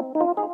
Música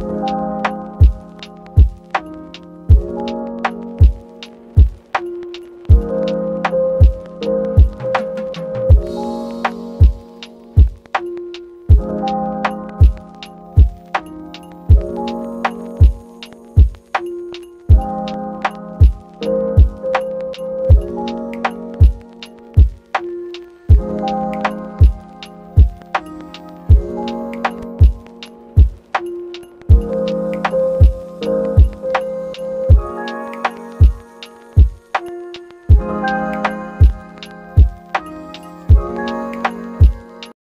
you